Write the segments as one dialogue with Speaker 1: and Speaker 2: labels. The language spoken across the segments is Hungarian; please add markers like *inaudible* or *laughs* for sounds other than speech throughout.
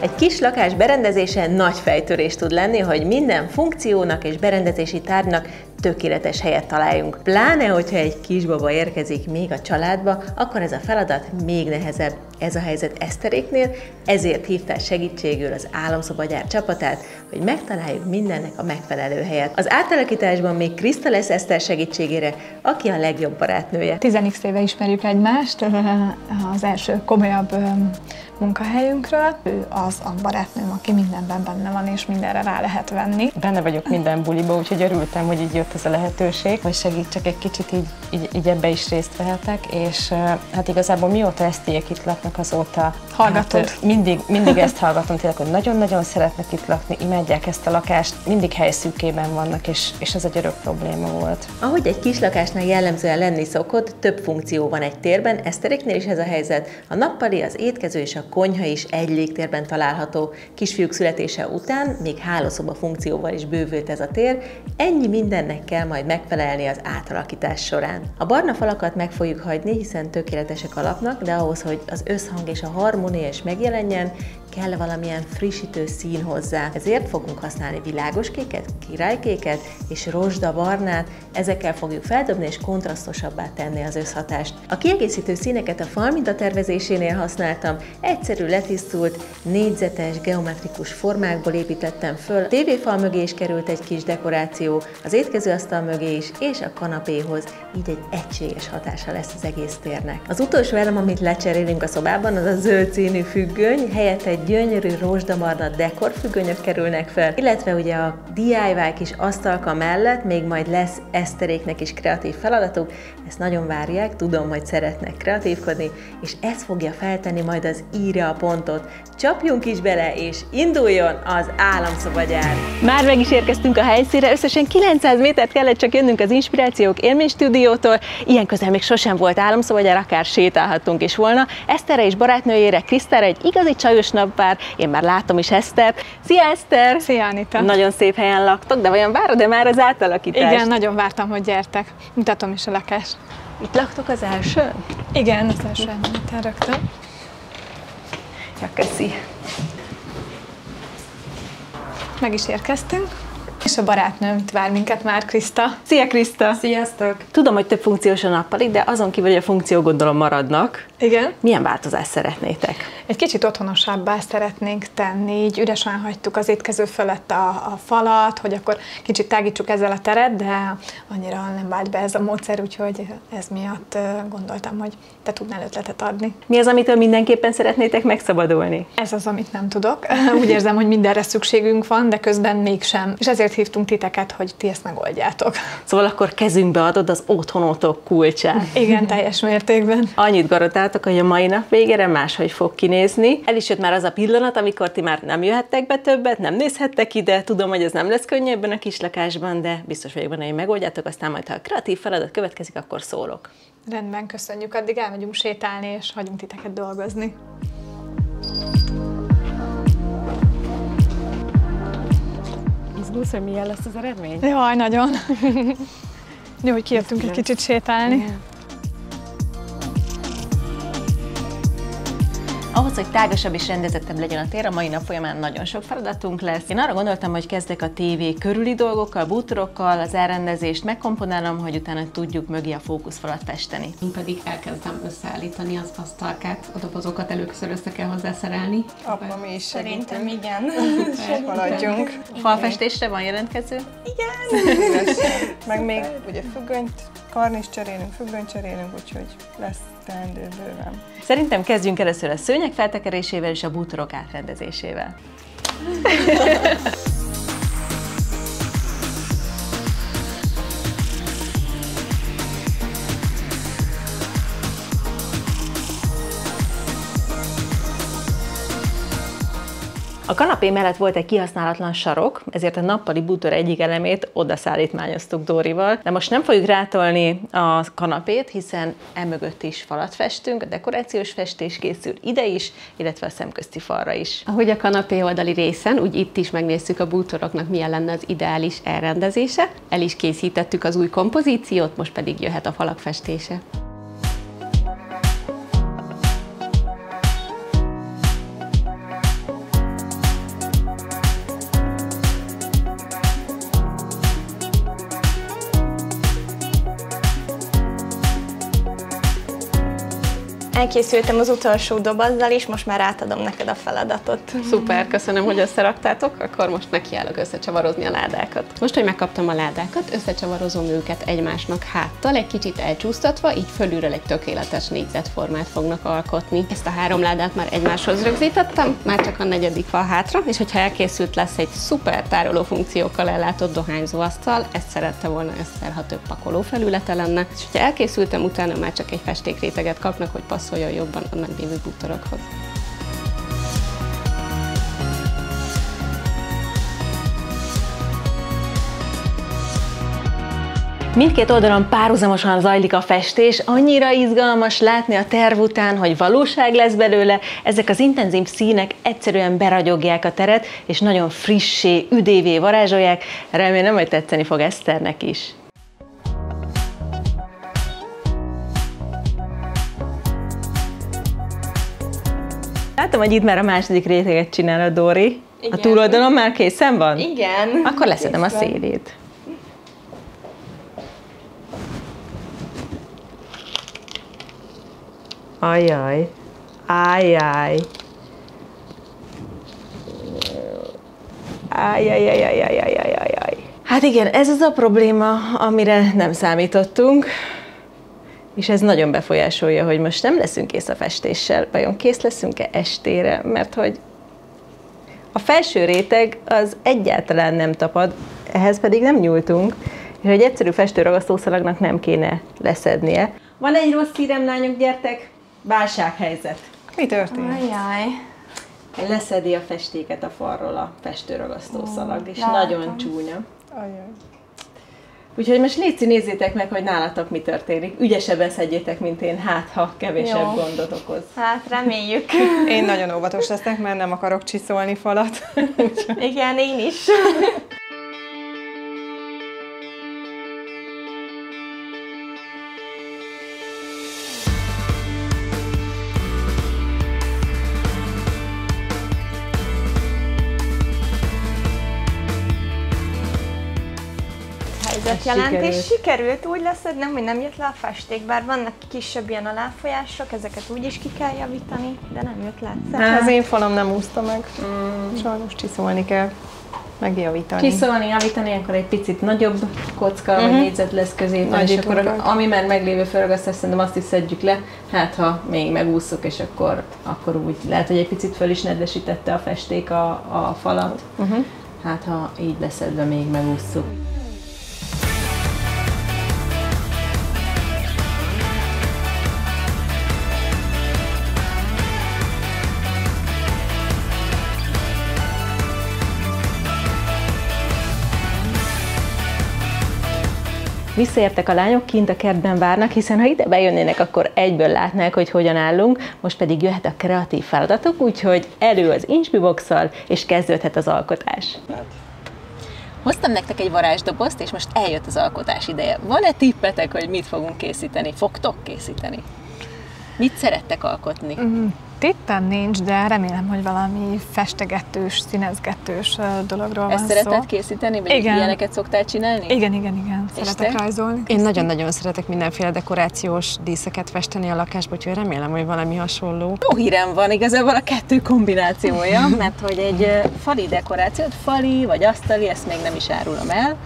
Speaker 1: Egy kis lakás berendezése nagy fejtörés tud lenni, hogy minden funkciónak és berendezési tárgynak tökéletes helyet találjunk. Pláne, hogyha egy kisbaba érkezik még a családba, akkor ez a feladat még nehezebb. Ez a helyzet Eszteréknél, ezért hívták segítségül az Államszobagyár csapatát, hogy megtaláljuk mindennek a megfelelő helyet. Az átalakításban még Kriszta lesz Eszter segítségére, aki a legjobb barátnője.
Speaker 2: 10 éve ismerjük egymást, *laughs* az első komolyabb munkahelyünkről. Ő az a barátnőm, aki mindenben benne van, és mindenre rá lehet venni.
Speaker 3: Benne vagyok minden buliba, úgyhogy örültem, hogy így jött ez a lehetőség, hogy segítsek egy kicsit, így, így, így ebbe is részt vehetek, és hát igazából mióta esztiek itt laknak, azóta
Speaker 2: Hallgatod?
Speaker 3: Hát, mindig, mindig ezt hallgatom tényleg, hogy nagyon-nagyon szeretnek itt lakni, imádják ezt a lakást, mindig helyszűkében vannak, és, és ez egy örök probléma volt.
Speaker 1: Ahogy egy kis lakásnál jellemzően lenni szokott, több funkció van egy térben, Eszteréknél is ez a helyzet. A nappali, az étkező és a konyha is egy légtérben található. Kisfiúk születése után még hálószoba funkcióval is bővült ez a tér, ennyi mindennek kell majd megfelelni az átalakítás során. A barna falakat meg fogjuk hagyni, hiszen tökéletesek alapnak, de ahhoz, hogy az összhang és a harmónia is megjelenjen, kell valamilyen frissítő szín hozzá. Ezért fogunk használni világos kéket, királykéket és rozsdabarnát, ezekkel fogjuk feldobni és kontrasztosabbá tenni az összhatást. A kiegészítő színeket a falminta tervezésénél használtam, egyszerű letisztult, négyzetes, geometrikus formákból építettem föl. A tévéfal mögé is került egy kis dekoráció, az étkezőasztal mögé is, és a kanapéhoz, így egy egységes hatása lesz az egész térnek. Az utolsó elem, amit lecserélünk a szobában, az a zöld színű függöny, helyett egy gyönyörű rózsdamarna dekorfüggönyök kerülnek fel, illetve ugye a DIY kis asztalka mellett még majd lesz eszteréknek is kreatív feladatuk, ezt nagyon várják, tudom, hogy szeretnek kreatívkodni, és ez fogja feltenni majd az íre a pontot. Csapjunk is bele, és induljon az államszobagyár! Már meg is érkeztünk a helyszínre, összesen 900 métert kellett csak jönnünk az Inspirációk élménystúdiótól, ilyen közel még sosem volt államszobagyár, akár sétálhattunk is volna. Eszterre és barátnőjére, Krisztára egy igazi csajos nappár, én már látom is Esztert. Szia Eszter!
Speaker 2: Szia Anita!
Speaker 1: Nagyon szép helyen laktok, de vajon várod de már az átalakítást?
Speaker 2: Igen, nagyon vártam, hogy gyertek. Mutatom is a lakást.
Speaker 1: Itt laktok az első?
Speaker 2: Igen, az első emeleten rögtön.
Speaker 1: Ja, köszi.
Speaker 2: Meg is érkeztünk. És a barátnőm itt vár minket már, Kriszta.
Speaker 1: Szia Kriszta!
Speaker 4: Sziasztok!
Speaker 1: Tudom, hogy több funkciós a nappali, de azon kívül, hogy a funkció gondolom maradnak,
Speaker 2: Igen.
Speaker 1: milyen változást szeretnétek?
Speaker 2: Egy kicsit otthonosabbá szeretnénk tenni, így üresen hagytuk az étkező fölött a, a falat, hogy akkor kicsit tágítsuk ezzel a teret, de annyira nem vált be ez a módszer, úgyhogy ez miatt gondoltam, hogy te tudnál ötletet adni.
Speaker 1: Mi az, amitől mindenképpen szeretnétek megszabadulni?
Speaker 2: Ez az, amit nem tudok. *laughs* Úgy érzem, hogy mindenre szükségünk van, de közben mégsem. És ezért hívtunk titeket, hogy ti ezt megoldjátok.
Speaker 1: Szóval akkor kezünkbe adod az otthonotok kulcsát.
Speaker 2: Igen, teljes mértékben.
Speaker 1: Annyit garantáltok, hogy a mai nap végére máshogy fog kinézni. El is jött már az a pillanat, amikor ti már nem jöhettek be többet, nem nézhettek ide. Tudom, hogy ez nem lesz könnyű ebben a kis lakásban, de biztos vagyok benne, hogy megoldjátok, aztán majd, ha a kreatív feladat következik, akkor szólok.
Speaker 2: Rendben, köszönjük. Addig elmegyünk sétálni, és hagyunk titeket dolgozni.
Speaker 3: Izgulsz, hogy milyen lesz az eredmény?
Speaker 2: Jaj, nagyon. *laughs* Jó, hogy kijöttünk egy kicsit sétálni.
Speaker 1: Ahhoz, hogy tágasabb és rendezettebb legyen a tér, a mai nap folyamán nagyon sok feladatunk lesz. Én arra gondoltam, hogy kezdek a tévé körüli dolgokkal, bútorokkal, az elrendezést megkomponálom, hogy utána tudjuk mögé a fókuszfalat festeni.
Speaker 4: Én pedig elkezdem összeállítani az asztalkát, a dobozokat először össze kell hozzá szerelni.
Speaker 5: Abban mi is
Speaker 4: Szerintem
Speaker 5: segítünk.
Speaker 4: igen. *laughs*
Speaker 5: Haladjunk.
Speaker 1: Falfestésre van jelentkező?
Speaker 5: Szívesen. Meg még ugye függönyt, karnis cserélünk, függönyt cserélünk, úgyhogy lesz teendő bőven.
Speaker 1: Szerintem kezdjünk először a szőnyeg feltekerésével és a bútorok átrendezésével. *laughs* kanapé mellett volt egy kihasználatlan sarok, ezért a nappali bútor egyik elemét oda szállítmányoztuk Dórival, de most nem fogjuk rátolni a kanapét, hiszen emögött is falat festünk, a dekorációs festés készül ide is, illetve a szemközti falra is.
Speaker 4: Ahogy a kanapé oldali részen, úgy itt is megnéztük a bútoroknak milyen lenne az ideális elrendezése. El is készítettük az új kompozíciót, most pedig jöhet a falak festése.
Speaker 6: Elkészültem az utolsó dobozzal is, most már átadom neked a feladatot.
Speaker 4: Szuper, köszönöm, hogy összeraktátok, akkor most nekiállok összecsavarozni a ládákat. Most, hogy megkaptam a ládákat, összecsavarozom őket egymásnak háttal, egy kicsit elcsúsztatva, így fölülről egy tökéletes négyzetformát fognak alkotni. Ezt a három ládát már egymáshoz rögzítettem, már csak a negyedik van hátra, és hogyha elkészült lesz egy szuper tároló funkciókkal ellátott dohányzóasztal, ezt szerette volna Eszter, ha több pakoló felülete lenne, és hogyha elkészültem, utána már csak egy festékréteget kapnak, hogy passzoljon jobban a meglévő bútorokhoz.
Speaker 1: Mindkét oldalon párhuzamosan zajlik a festés, annyira izgalmas látni a terv után, hogy valóság lesz belőle, ezek az intenzív színek egyszerűen beragyogják a teret, és nagyon frissé, üdévé varázsolják, remélem, hogy tetszeni fog Eszternek is. Látom, hogy itt már a második réteget csinál a Dori.
Speaker 6: Igen.
Speaker 1: A túloldalon már készen van?
Speaker 6: Igen.
Speaker 1: Akkor leszedem a szélét. Ajaj. Ájjáj. Ájjájjájjájjájjájjáj. Hát igen, ez az a probléma, amire nem számítottunk, és ez nagyon befolyásolja, hogy most nem leszünk kész a festéssel. Vajon kész leszünk-e estére? Mert hogy a felső réteg az egyáltalán nem tapad, ehhez pedig nem nyúltunk, és egy egyszerű festőragasztószalagnak nem kéne leszednie. Van egy rossz hírem, lányok, gyertek! Válsághelyzet.
Speaker 5: Mi történt?
Speaker 6: Ajaj.
Speaker 1: Leszedi a festéket a falról a festőragasztószalag, és
Speaker 6: látom.
Speaker 1: nagyon csúnya.
Speaker 5: Ajaj.
Speaker 1: Úgyhogy most létszi, nézzétek meg, hogy nálatok mi történik. Ügyesebben szedjétek, mint én, hát ha kevesebb
Speaker 6: Jó.
Speaker 1: gondot okoz.
Speaker 6: Hát reméljük. *laughs*
Speaker 5: Én nagyon óvatos leszek, mert nem akarok csiszolni falat.
Speaker 6: Igen, én is. *laughs* Helyzetjelentés
Speaker 1: sikerült.
Speaker 6: sikerült úgy leszednem, hogy nem jött le a festék, bár vannak kisebb ilyen aláfolyások, ezeket úgy is ki kell javítani, de nem jött le.
Speaker 5: Hát az én falam nem úszta meg. Sajnos csiszolni kell, megjavítani.
Speaker 1: Csiszolni, javítani, akkor egy picit nagyobb kocka, vagy négyzet lesz középen,
Speaker 5: Nagy
Speaker 1: és akkor
Speaker 5: itthon
Speaker 1: ami már meglévő felragasztás, szerintem azt is szedjük le, hát ha még megúszok, és akkor, akkor úgy lehet, hogy egy picit föl is nedvesítette a festék a, a falat, uh-huh. hát ha így leszedve még megúszuk. Visszaértek a lányok, kint a kertben várnak, hiszen ha ide bejönnének, akkor egyből látnák, hogy hogyan állunk, most pedig jöhet a kreatív feladatok, úgyhogy elő az Inspibox-szal, és kezdődhet az alkotás. Hoztam nektek egy varázsdobozt, és most eljött az alkotás ideje. Van-e tippetek, hogy mit fogunk készíteni? Fogtok készíteni? Mit szerettek alkotni?
Speaker 2: Tippen nincs, de remélem, hogy valami festegetős, színezgetős dologról
Speaker 1: Ezt
Speaker 2: van
Speaker 1: szereted
Speaker 2: szó.
Speaker 1: készíteni, vagy
Speaker 2: Igen.
Speaker 1: ilyeneket szoktál csinálni?
Speaker 2: Igen, igen, igen. Szeretek
Speaker 1: te?
Speaker 2: rajzolni.
Speaker 3: Én nagyon-nagyon szeretek mindenféle dekorációs díszeket festeni a lakásba, úgyhogy remélem, hogy valami hasonló.
Speaker 1: Jó hírem van igazából a kettő kombinációja, *laughs* mert hogy egy fali dekorációt, fali vagy asztali, ezt még nem is árulom el,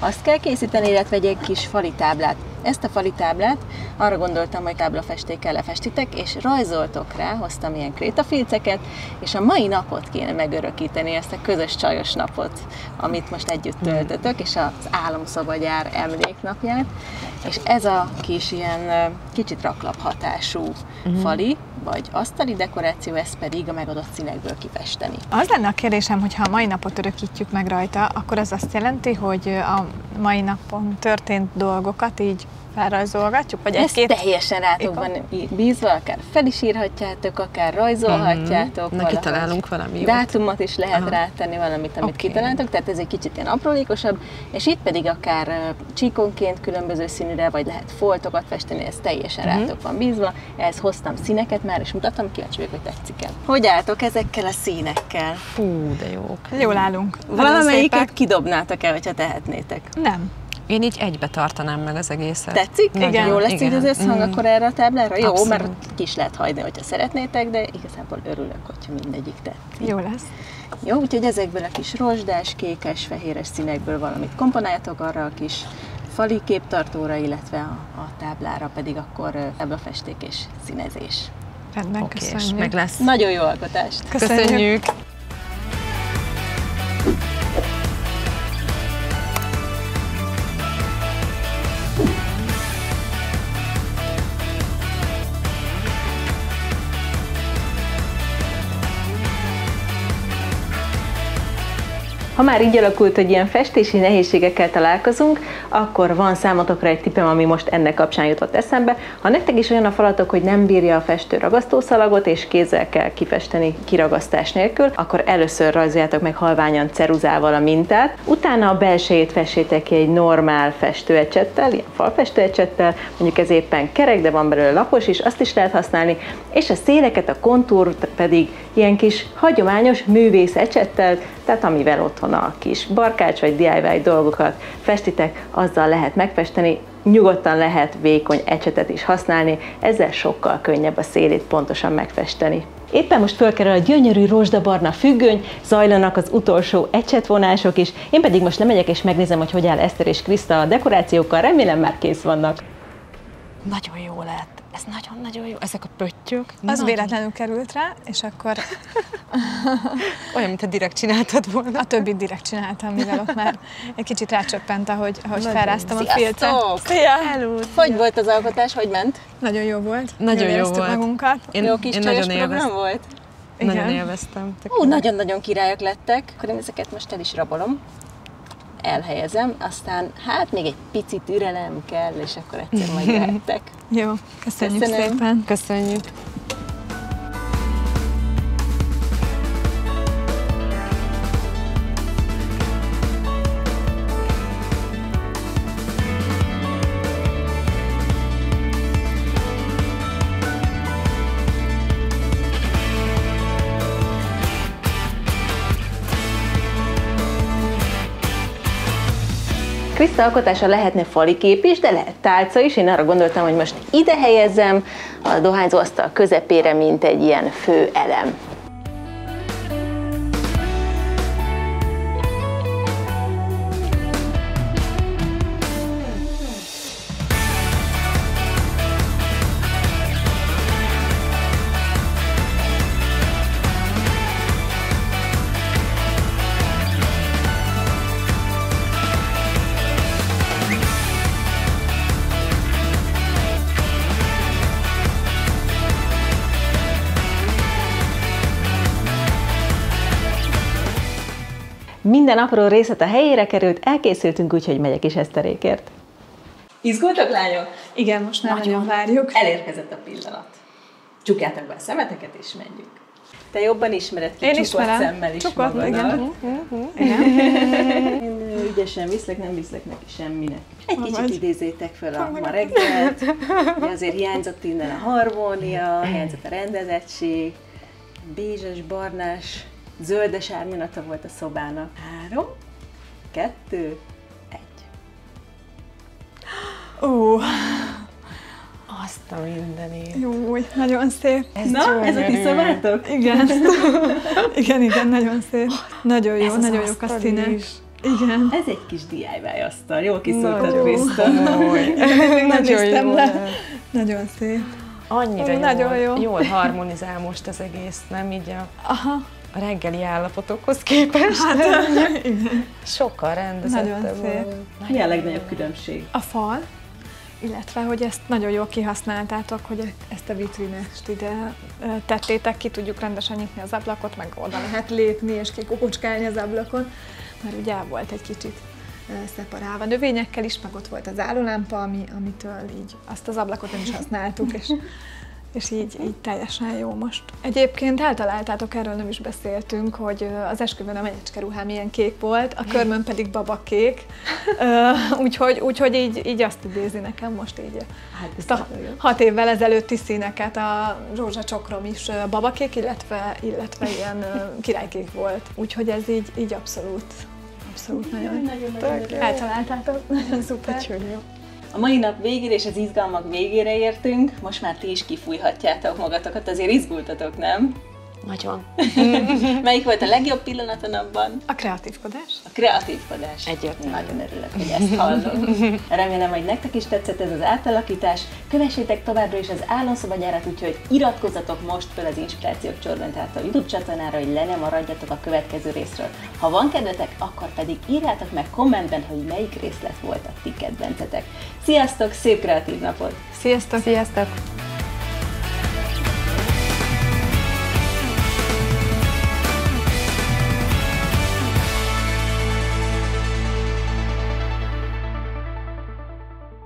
Speaker 1: azt kell készíteni, illetve egy kis fali táblát.
Speaker 7: Ezt a fali táblát arra gondoltam, hogy táblafestékkel lefestitek, és rajzoltok rá, hoztam ilyen krétafilceket, és a mai napot kéne megörökíteni, ezt a közös csajos napot, amit most együtt töltötök, és az álomszobagyár emléknapját, és ez a kis ilyen kicsit raklap hatású fali, vagy asztali dekoráció, ez pedig a megadott színekből kifesteni.
Speaker 2: Az lenne a kérdésem, hogy ha a mai napot örökítjük meg rajta, akkor ez azt jelenti, hogy a mai napon történt dolgokat így felrajzolgatjuk? Vagy
Speaker 7: Ez
Speaker 2: egy-két...
Speaker 7: teljesen rátok van bízva, akár fel is írhatjátok, akár rajzolhatjátok.
Speaker 8: Na,
Speaker 7: valahogy.
Speaker 8: kitalálunk valami jót.
Speaker 7: Dátumot is lehet
Speaker 8: Aha.
Speaker 7: rátenni valamit, amit
Speaker 8: Oké.
Speaker 7: kitaláltok, tehát ez egy kicsit ilyen aprólékosabb, és itt pedig akár csíkonként különböző színűre, vagy lehet foltokat festeni, ez teljesen
Speaker 8: Mhm.
Speaker 7: rátok van bízva. Ehhez hoztam színeket már, és mutatom, kíváncsi vagyok, hogy tetszik-e. Hogy álltok ezekkel a színekkel?
Speaker 8: Fú, de jók.
Speaker 2: Jól állunk.
Speaker 7: Valamelyiket kidobnátok el, hogyha tehetnétek.
Speaker 2: Nem.
Speaker 8: Én így egybe tartanám meg az egészet.
Speaker 7: Tetszik?
Speaker 8: Nagyon,
Speaker 7: Jó lesz így
Speaker 8: igen.
Speaker 7: az összhang
Speaker 8: Mhm.
Speaker 7: akkor erre a táblára? Jó,
Speaker 8: Abszolút.
Speaker 7: mert ki is lehet hagyni, hogyha szeretnétek, de igazából örülök, hogyha mindegyik tetszik.
Speaker 2: Jó lesz.
Speaker 7: Jó, úgyhogy ezekből a kis rozsdás, kékes, fehéres színekből valamit komponáljatok arra a kis fali képtartóra, illetve a, a táblára pedig akkor táblafesték és színezés.
Speaker 2: Rendben,
Speaker 8: Oké, és
Speaker 2: köszönjük.
Speaker 8: meg lesz.
Speaker 7: Nagyon jó alkotást!
Speaker 2: Köszönjük.
Speaker 8: Köszönjük.
Speaker 1: Ha már így alakult, hogy ilyen festési nehézségekkel találkozunk, akkor van számotokra egy tippem, ami most ennek kapcsán jutott eszembe. Ha nektek is olyan a falatok, hogy nem bírja a festő ragasztószalagot, és kézzel kell kifesteni kiragasztás nélkül, akkor először rajzoljátok meg halványan ceruzával a mintát, utána a belsejét fessétek ki egy normál festőecsettel, ilyen falfestőecsettel, mondjuk ez éppen kerek, de van belőle lapos is, azt is lehet használni, és a széleket, a kontúrt pedig ilyen kis hagyományos művész ecsettel, tehát amivel otthon a kis barkács vagy DIY dolgokat festitek, azzal lehet megfesteni, nyugodtan lehet vékony ecsetet is használni, ezzel sokkal könnyebb a szélét pontosan megfesteni. Éppen most fölkerül a gyönyörű rozsdabarna függöny, zajlanak az utolsó ecsetvonások is, én pedig most lemegyek és megnézem, hogy hogy áll Eszter és Kriszta a dekorációkkal, remélem már kész vannak.
Speaker 8: Nagyon jó lett. Ez nagyon-nagyon jó. Ezek a pöttyök.
Speaker 2: Az
Speaker 8: nagyon-
Speaker 2: véletlenül került rá, és akkor *laughs*
Speaker 8: Olyan, mintha direkt csináltad volna.
Speaker 2: a többit direkt csináltam, mivel ott már egy kicsit rácsöppent, ahogy, ahogy
Speaker 8: Nagyon
Speaker 2: felráztam a filcet. Szia!
Speaker 7: Hogy volt az alkotás, hogy ment?
Speaker 2: Nagyon jó volt.
Speaker 8: Nagyon jó
Speaker 2: éreztük
Speaker 8: volt.
Speaker 2: magunkat.
Speaker 8: Én,
Speaker 7: jó kis
Speaker 8: én nagyon
Speaker 7: program
Speaker 8: élveztem.
Speaker 7: volt?
Speaker 8: Nagyon
Speaker 2: Igen.
Speaker 8: élveztem. Tök
Speaker 7: Ó,
Speaker 8: jó.
Speaker 7: nagyon-nagyon királyok lettek. Akkor én ezeket most el is rabolom. Elhelyezem, aztán hát még egy pici türelem kell, és akkor egyszer majd *laughs* jöhettek.
Speaker 2: Jó, köszönjük
Speaker 7: Köszönöm.
Speaker 2: szépen.
Speaker 8: Köszönjük.
Speaker 1: Kriszta alkotása lehetne falikép is, de lehet tálca is. Én arra gondoltam, hogy most ide helyezzem a dohányzóasztal közepére, mint egy ilyen fő elem. Minden apró részlet a helyére került, elkészültünk úgy, hogy megyek is Eszterékért. Izgultak, lányok?
Speaker 2: Igen, most már nagyon várjuk.
Speaker 1: Elérkezett a pillanat. Csukjátok be a szemeteket, és menjünk. Te jobban ismered ki
Speaker 2: Én
Speaker 1: csukott
Speaker 2: ismerem.
Speaker 1: szemmel is
Speaker 2: Csukott,
Speaker 1: magadat.
Speaker 2: igen.
Speaker 1: Én ügyesen viszlek, nem viszlek neki semminek. Egy
Speaker 2: Hol
Speaker 1: kicsit
Speaker 2: vagy?
Speaker 1: idézzétek fel a ma reggelt. Azért hiányzott innen a harmónia, hiányzott a rendezettség, bézses, barnás, zöldes árnyalata volt a szobának. Három, kettő, egy.
Speaker 2: Ó,
Speaker 8: Azt a mindenét.
Speaker 2: jó, nagyon szép.
Speaker 1: Na, ez a ti szobátok?
Speaker 2: Igen. *laughs* igen, igen, nagyon szép. Nagyon jó,
Speaker 8: Ez az
Speaker 2: nagyon jók a színek.
Speaker 8: is.
Speaker 2: Igen.
Speaker 1: Ez egy kis DIY asztal, jól
Speaker 2: Nagyon.
Speaker 1: Krista. *laughs*
Speaker 2: Nem
Speaker 3: Nagyon jó
Speaker 2: le. Nagyon szép.
Speaker 3: Annyira
Speaker 2: Ó, nagyon
Speaker 3: jól,
Speaker 2: jó.
Speaker 3: jól harmonizál most az egész, nem így a,
Speaker 2: Aha.
Speaker 3: A reggeli állapotokhoz képest. *laughs* Sokkal rendezettebb.
Speaker 2: Nagyon szép.
Speaker 3: volt.
Speaker 1: Mi a legnagyobb különbség?
Speaker 2: A fal, illetve, hogy ezt nagyon jól kihasználtátok, hogy ezt a vitrinest ide tettétek, ki tudjuk rendesen nyitni az ablakot, meg oda lehet lépni és kikopocskálni az ablakon, mert ugye el volt egy kicsit szeparálva növényekkel is, meg ott volt az állólámpa, ami, amitől így azt az ablakot nem is használtuk, és, és így, így teljesen jó most. Egyébként eltaláltátok, erről nem is beszéltünk, hogy az esküvőn a menyecske ruhám ilyen kék volt, a körmön pedig babakék, úgyhogy, úgyhogy így, így azt idézi nekem most így
Speaker 1: Hát ez
Speaker 2: ezt a
Speaker 1: nagyon jó.
Speaker 2: hat évvel ezelőtti színeket, a rózsacsokrom is babakék, illetve, illetve ilyen királykék volt. Úgyhogy ez így, így abszolút, abszolút nagyon,
Speaker 1: Nagyon-nagyon örülök.
Speaker 2: eltaláltátok, nagyon szuper.
Speaker 1: A mai nap végére és az izgalmak végére értünk, most már ti is kifújhatjátok magatokat, azért izgultatok, nem?
Speaker 3: Nagyon. *laughs*
Speaker 1: Melyik volt a legjobb pillanat a napban?
Speaker 2: A kreatívkodás.
Speaker 1: A kreatívkodás.
Speaker 3: Egyértelmű.
Speaker 1: Nagyon örülök, hogy ezt hallom. Remélem, hogy nektek is tetszett ez az átalakítás. Kövessétek továbbra is az Álomszobagyárat, úgyhogy iratkozzatok most fel az Inspirációk a YouTube csatornára, hogy le ne maradjatok a következő részről. Ha van kedvetek, akkor pedig írjátok meg kommentben, hogy melyik részlet volt a ti kedvencetek. Sziasztok, szép kreatív napot!
Speaker 2: Sziasztok!
Speaker 3: Sziasztok!